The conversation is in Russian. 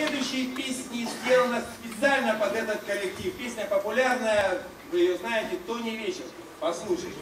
следующей песни сделана специально под этот коллектив. Песня популярная, вы ее знаете, Тони Вечер. Послушайте.